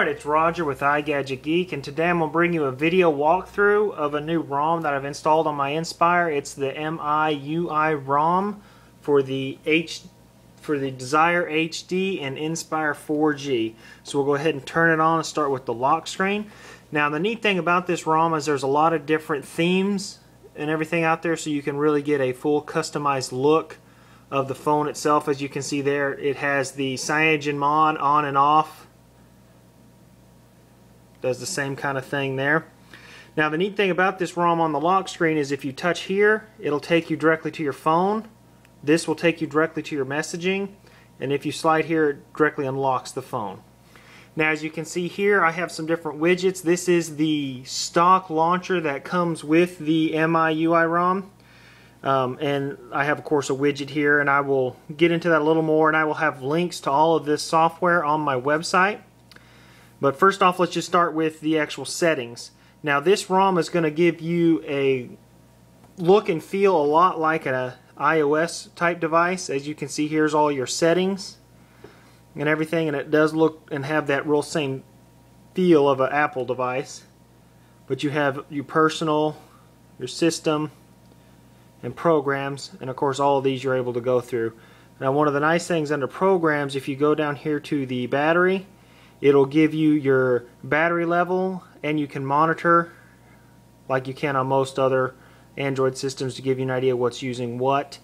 Alright, it's Rodger with iGadget Geek, and today I'm going to bring you a video walkthrough of a new ROM that I've installed on my Inspire. It's the MIUI ROM for the H for the Desire HD and Inspire 4G. So we'll go ahead and turn it on and start with the lock screen. Now the neat thing about this ROM is there's a lot of different themes and everything out there so you can really get a full customized look of the phone itself. As you can see there, it has the CyanogenMod on and off does the same kind of thing there. Now the neat thing about this ROM on the lock screen is if you touch here, it'll take you directly to your phone. This will take you directly to your messaging. And if you slide here, it directly unlocks the phone. Now as you can see here, I have some different widgets. This is the stock launcher that comes with the MIUI ROM. Um, and I have of course a widget here and I will get into that a little more and I will have links to all of this software on my website. But first off, let's just start with the actual settings. Now this ROM is going to give you a look and feel a lot like an iOS type device. As you can see, here's all your settings and everything, and it does look and have that real same feel of an Apple device. But you have your personal, your system, and programs, and of course all of these you're able to go through. Now one of the nice things under programs, if you go down here to the battery, It'll give you your battery level and you can monitor like you can on most other Android systems to give you an idea what's using what.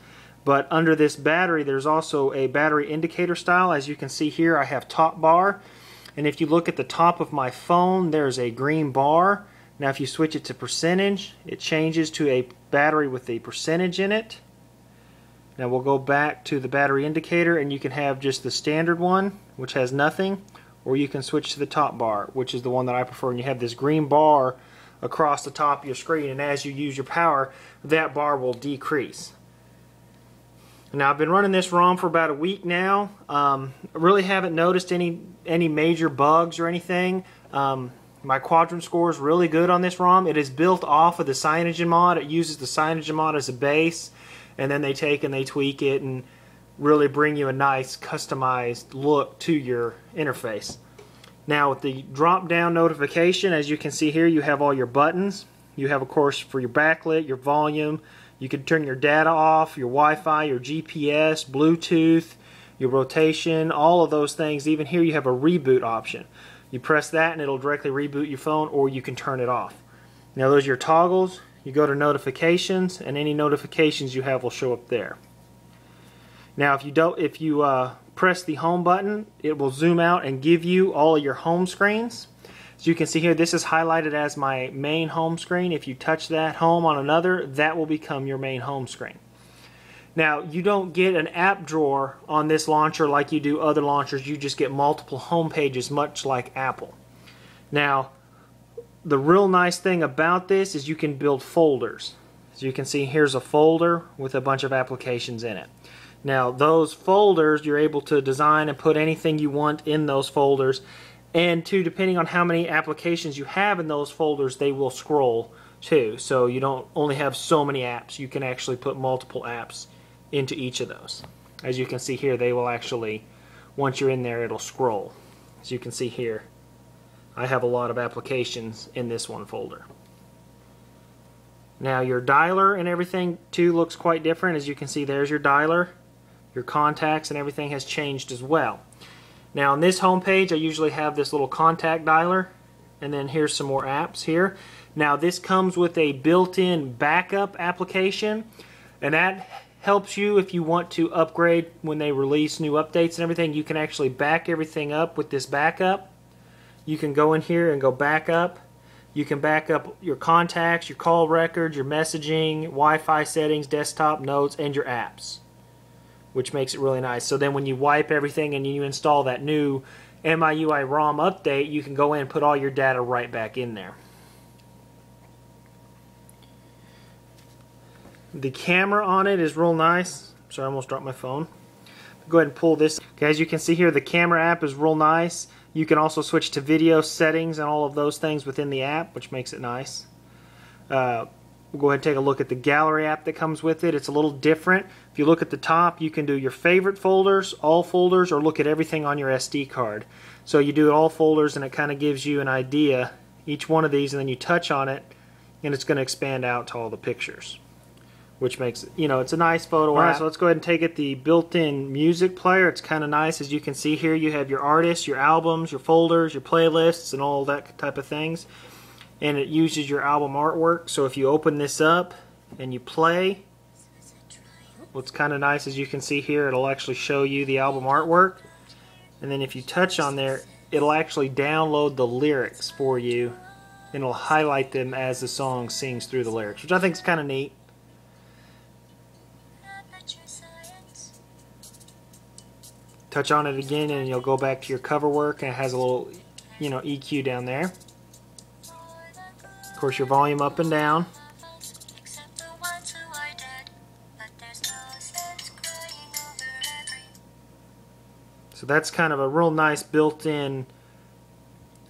But under this battery there's also a battery indicator style. As you can see here I have top bar and if you look at the top of my phone there's a green bar. Now if you switch it to percentage it changes to a battery with a percentage in it. Now we'll go back to the battery indicator and you can have just the standard one which has nothing or you can switch to the top bar, which is the one that I prefer. And you have this green bar across the top of your screen, and as you use your power, that bar will decrease. Now I've been running this ROM for about a week now. Um, really haven't noticed any any major bugs or anything. Um, my quadrant score is really good on this ROM. It is built off of the CyanogenMod. It uses the CyanogenMod as a base, and then they take and they tweak it and really bring you a nice customized look to your interface. Now with the drop down notification as you can see here you have all your buttons. You have of course for your backlit, your volume, you can turn your data off, your Wi-Fi, your GPS, Bluetooth, your rotation, all of those things. Even here you have a reboot option. You press that and it'll directly reboot your phone or you can turn it off. Now those are your toggles. You go to notifications and any notifications you have will show up there. Now if you don't, if you uh, press the home button, it will zoom out and give you all of your home screens. So you can see here, this is highlighted as my main home screen. If you touch that home on another, that will become your main home screen. Now, you don't get an app drawer on this launcher like you do other launchers. You just get multiple home pages, much like Apple. Now, the real nice thing about this is you can build folders. As you can see, here's a folder with a bunch of applications in it. Now those folders you're able to design and put anything you want in those folders. And two depending on how many applications you have in those folders they will scroll too. So you don't only have so many apps you can actually put multiple apps into each of those. As you can see here they will actually once you're in there it'll scroll. As you can see here I have a lot of applications in this one folder. Now your dialer and everything too looks quite different. As you can see there's your dialer your contacts and everything has changed as well. Now on this home page I usually have this little contact dialer and then here's some more apps here. Now this comes with a built-in backup application and that helps you if you want to upgrade when they release new updates and everything. You can actually back everything up with this backup. You can go in here and go back up. You can back up your contacts, your call records, your messaging, Wi-Fi settings, desktop notes, and your apps which makes it really nice. So then when you wipe everything and you install that new MIUI ROM update, you can go in and put all your data right back in there. The camera on it is real nice. Sorry, I almost dropped my phone. Go ahead and pull this. Okay, as you can see here, the camera app is real nice. You can also switch to video settings and all of those things within the app, which makes it nice. Uh, We'll go ahead and take a look at the gallery app that comes with it. It's a little different. If you look at the top, you can do your favorite folders, all folders, or look at everything on your SD card. So you do all folders and it kind of gives you an idea, each one of these, and then you touch on it and it's going to expand out to all the pictures. Which makes you know, it's a nice photo app. All right, so let's go ahead and take it the built-in music player. It's kind of nice. As you can see here, you have your artists, your albums, your folders, your playlists, and all that type of things and it uses your album artwork. So if you open this up and you play what's kind of nice as you can see here. It'll actually show you the album artwork. And then if you touch on there it'll actually download the lyrics for you and it'll highlight them as the song sings through the lyrics which I think is kind of neat. Touch on it again and you'll go back to your cover work and it has a little you know EQ down there of course, your volume up and down. So that's kind of a real nice built-in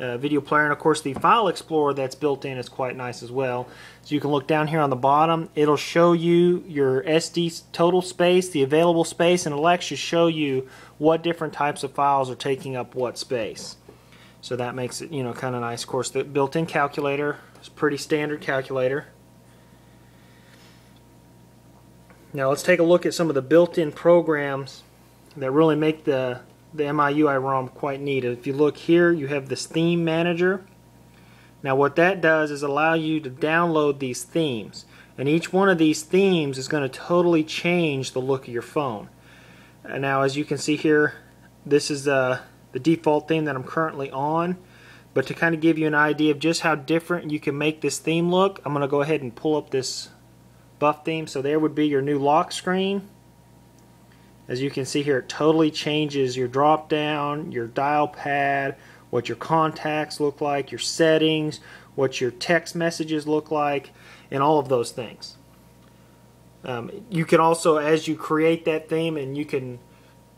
uh, video player. And of course, the File Explorer that's built in is quite nice as well. So you can look down here on the bottom. It'll show you your SD total space, the available space, and it'll actually show you what different types of files are taking up what space. So that makes it, you know, kind of nice. Of course, the built-in calculator is a pretty standard calculator. Now let's take a look at some of the built-in programs that really make the, the MIUI ROM quite neat. If you look here, you have this theme manager. Now what that does is allow you to download these themes. And each one of these themes is going to totally change the look of your phone. And now as you can see here, this is uh, the default theme that I'm currently on. But to kind of give you an idea of just how different you can make this theme look, I'm going to go ahead and pull up this buff theme. So there would be your new lock screen. As you can see here, it totally changes your drop down, your dial pad, what your contacts look like, your settings, what your text messages look like, and all of those things. Um, you can also, as you create that theme, and you can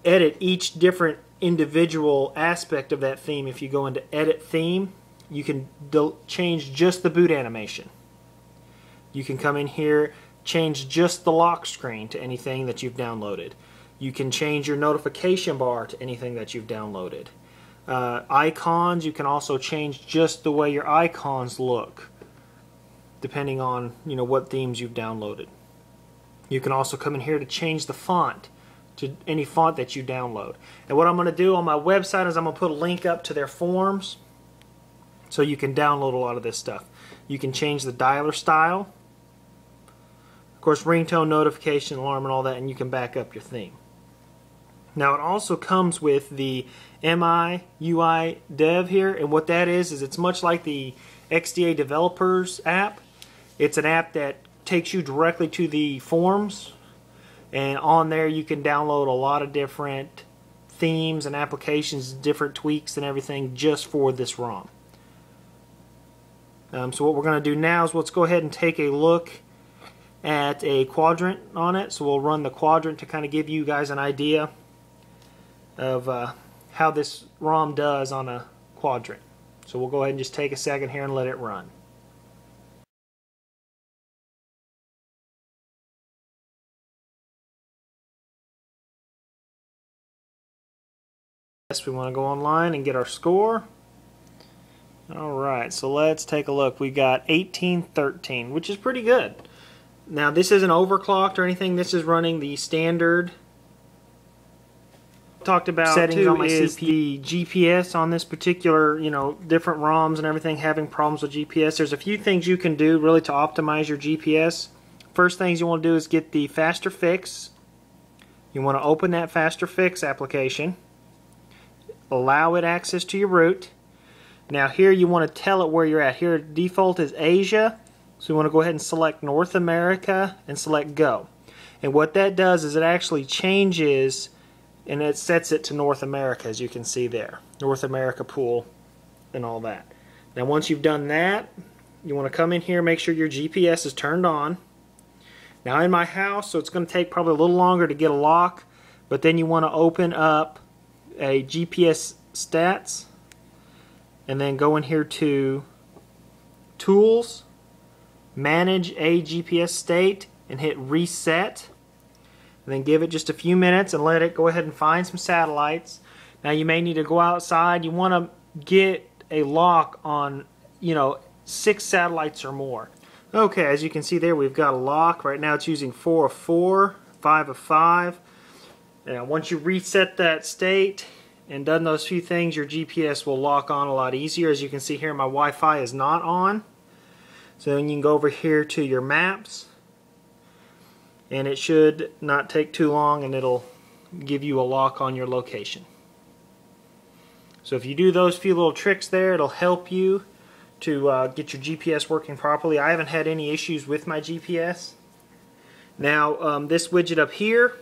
edit each different individual aspect of that theme. If you go into edit theme, you can change just the boot animation. You can come in here, change just the lock screen to anything that you've downloaded. You can change your notification bar to anything that you've downloaded. Uh, icons, you can also change just the way your icons look depending on you know what themes you've downloaded. You can also come in here to change the font to any font that you download. And what I'm going to do on my website is I'm going to put a link up to their forms so you can download a lot of this stuff. You can change the dialer style, of course ringtone, notification, alarm, and all that, and you can back up your theme. Now it also comes with the MI UI Dev here, and what that is is it's much like the XDA Developers app. It's an app that takes you directly to the forms and on there you can download a lot of different themes and applications, different tweaks and everything just for this ROM. Um, so what we're going to do now is let's go ahead and take a look at a quadrant on it. So we'll run the quadrant to kind of give you guys an idea of uh, how this ROM does on a quadrant. So we'll go ahead and just take a second here and let it run. We want to go online and get our score. Alright, so let's take a look. We got 1813, which is pretty good. Now this isn't overclocked or anything. This is running the standard. Talked about settings on my is CPU. the GPS on this particular, you know, different ROMs and everything having problems with GPS. There's a few things you can do really to optimize your GPS. First things you want to do is get the Faster Fix. You want to open that Faster Fix application allow it access to your root. Now here you want to tell it where you're at. Here default is Asia, so you want to go ahead and select North America and select Go. And what that does is it actually changes and it sets it to North America as you can see there. North America pool and all that. Now once you've done that, you want to come in here make sure your GPS is turned on. Now in my house, so it's going to take probably a little longer to get a lock, but then you want to open up a GPS stats and then go in here to tools manage A-GPS state and hit reset and then give it just a few minutes and let it go ahead and find some satellites. Now you may need to go outside. You want to get a lock on, you know, six satellites or more. Okay, as you can see there, we've got a lock. Right now it's using 4 of 4, 5 of 5. Now once you reset that state and done those few things, your GPS will lock on a lot easier. As you can see here, my Wi-Fi is not on. So then you can go over here to your maps and it should not take too long and it'll give you a lock on your location. So if you do those few little tricks there, it'll help you to uh, get your GPS working properly. I haven't had any issues with my GPS. Now um, this widget up here,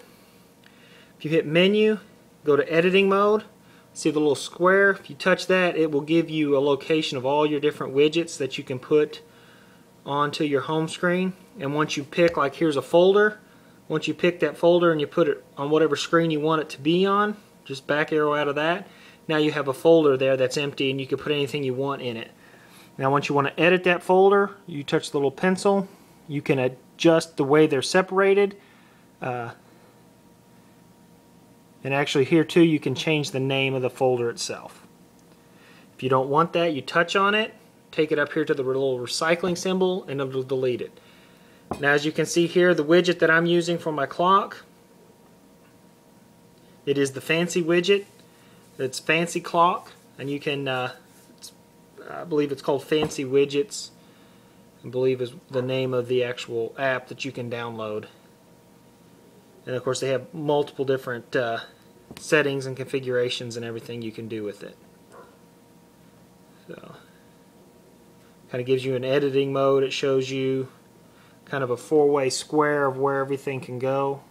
if you hit menu, go to editing mode, see the little square, if you touch that it will give you a location of all your different widgets that you can put onto your home screen. And once you pick like here's a folder once you pick that folder and you put it on whatever screen you want it to be on just back arrow out of that now you have a folder there that's empty and you can put anything you want in it. Now once you want to edit that folder you touch the little pencil. You can adjust the way they're separated. Uh, and actually here too you can change the name of the folder itself if you don't want that you touch on it take it up here to the little recycling symbol and it'll delete it. Now as you can see here, the widget that I'm using for my clock, it is the fancy widget. It's fancy clock and you can, uh, I believe it's called Fancy Widgets. I believe is the name of the actual app that you can download. And of course they have multiple different uh, settings and configurations and everything you can do with it. So kind of gives you an editing mode. It shows you kind of a four-way square of where everything can go.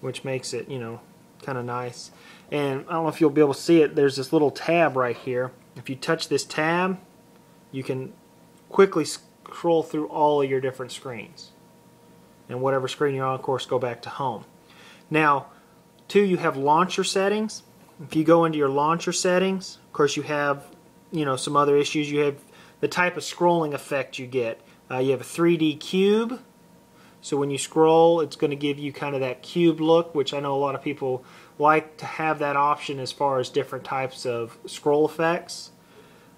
Which makes it, you know, kind of nice. And I don't know if you'll be able to see it. There's this little tab right here. If you touch this tab, you can quickly scroll through all of your different screens. And whatever screen you're on, of course, go back to home. Now, two, you have launcher settings. If you go into your launcher settings, of course you have you know some other issues. You have the type of scrolling effect you get. Uh, you have a 3D cube, so when you scroll, it's going to give you kind of that cube look, which I know a lot of people like to have that option as far as different types of scroll effects.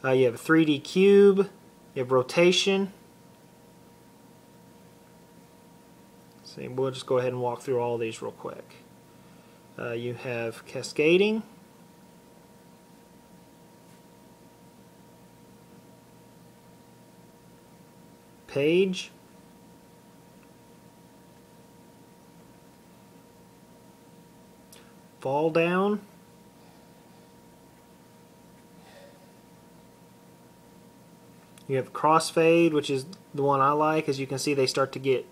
Uh, you have a 3D cube, you have rotation. So we'll just go ahead and walk through all these real quick. Uh, you have cascading. Page. Fall down. You have crossfade, which is the one I like. As you can see, they start to get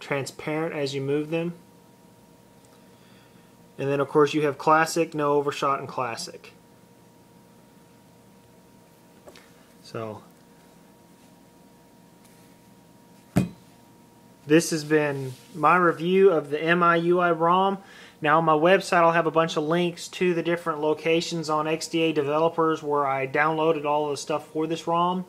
transparent as you move them. And then of course you have classic, no overshot, and classic. So this has been my review of the MIUI ROM. Now on my website I'll have a bunch of links to the different locations on XDA developers where I downloaded all the stuff for this ROM.